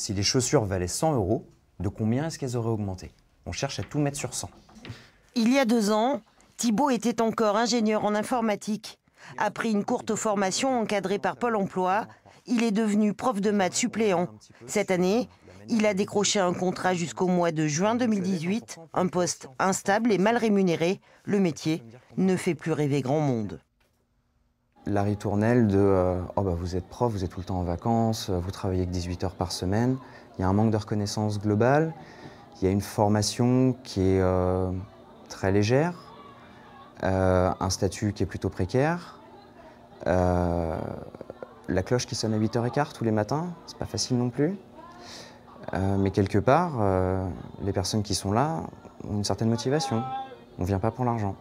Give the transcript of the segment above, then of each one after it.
Si les chaussures valaient 100 euros, de combien est-ce qu'elles auraient augmenté? On cherche à tout mettre sur 100. Il y a deux ans, Thibault était encore ingénieur en informatique. Après une courte formation encadrée par Pôle emploi, il est devenu prof de maths suppléant. Cette année, il a décroché un contrat jusqu'au mois de juin 2018, un poste instable et mal rémunéré. Le métier ne fait plus rêver grand monde. La ritournelle de euh, oh bah vous êtes prof, vous êtes tout le temps en vacances, euh, vous travaillez que 18 heures par semaine. Il y a un manque de reconnaissance globale. Il y a une formation qui est euh, très légère, un statut qui est plutôt précaire. la cloche qui sonne à 8h15 tous les matins, c'est pas facile non plus. mais quelque part, les personnes qui sont là ont une certaine motivation. On ne vient pas pour l'argent.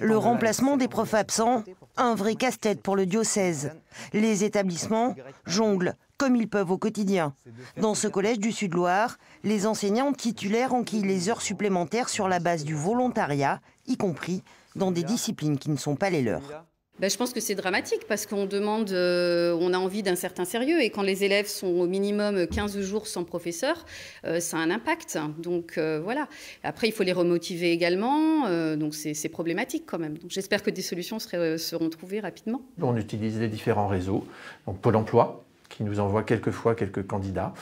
Le remplacement des profs absents, un vrai casse-tête pour le diocèse. Les établissements jonglent comme ils peuvent au quotidien. Dans ce collège du Sud-Loire, les enseignants titulaires enquillent les heures supplémentaires sur la base du volontariat, y compris dans des disciplines qui ne sont pas les leurs. Ben, je pense que c'est dramatique parce qu'on demande, euh, on a envie d'un certain sérieux et quand les élèves sont au minimum 15 jours sans professeur, euh, ça a un impact. Donc euh, voilà. Après, il faut les remotiver également, donc c'est problématique quand même. J'espère que des solutions seront trouvées rapidement. On utilise les différents réseaux, donc Pôle Emploi qui nous envoie quelquefois quelques candidats,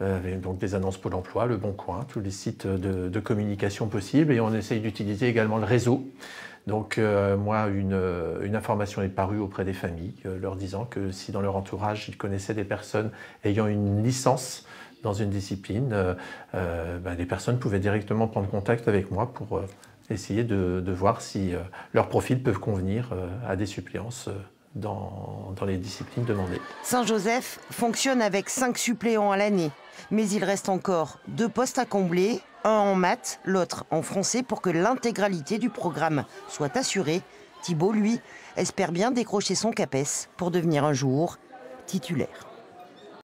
donc des annonces Pôle Emploi, Le Bon Coin, tous les sites de communication possibles, et on essaye d'utiliser également le réseau. Donc euh, moi, euh, une, information est parue auprès des familles, euh, leur disant que si dans leur entourage, ils connaissaient des personnes ayant une licence dans une discipline, ben, des personnes pouvaient directement prendre contact avec moi pour essayer de, voir si leurs profils peuvent convenir à des suppléances. Dans, les disciplines demandées. Saint-Joseph fonctionne avec 5 suppléants à l'année, mais il reste encore deux postes à combler un en maths, l'autre en français pour que l'intégralité du programme soit assurée. Thibault, lui, espère bien décrocher son CAPES pour devenir un jour titulaire.